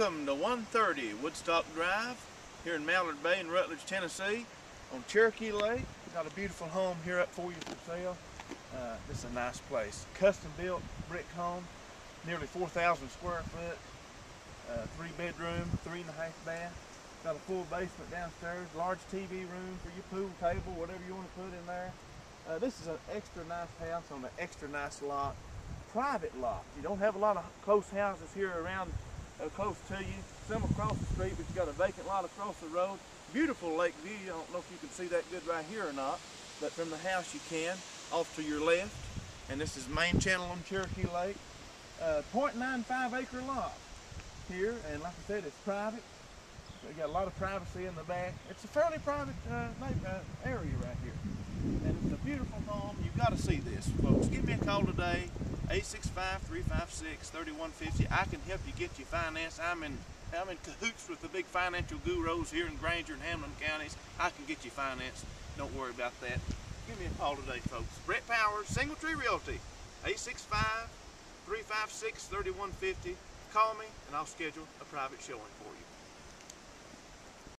Welcome to 130 Woodstock Drive here in Mallard Bay in Rutledge, Tennessee on Cherokee Lake. we Got a beautiful home here up for you for sale. Uh, this is a nice place. Custom built brick home, nearly 4,000 square foot, uh, three bedroom, three and a half bath. Got a full basement downstairs, large TV room for your pool table, whatever you want to put in there. Uh, this is an extra nice house on an extra nice lot, private lot. You don't have a lot of close houses here around uh, close to you. Some across the street, but you got a vacant lot across the road. Beautiful lake view. I don't know if you can see that good right here or not, but from the house you can. Off to your left, and this is main channel on Cherokee Lake. Uh, 0.95 acre lot here, and like I said, it's private. We got a lot of privacy in the back. It's a fairly private uh, uh, area right here. And it's a beautiful home. You've got to see this, folks. Give me a call today, 865-356-3150. I can help you get your finance. I'm in I'm in cahoots with the big financial gurus here in Grainger and Hamblen counties. I can get you finance. Don't worry about that. Give me a call today, folks. Brett Powers, Single Tree Realty, 865-356-3150. Call me and I'll schedule a private showing for you.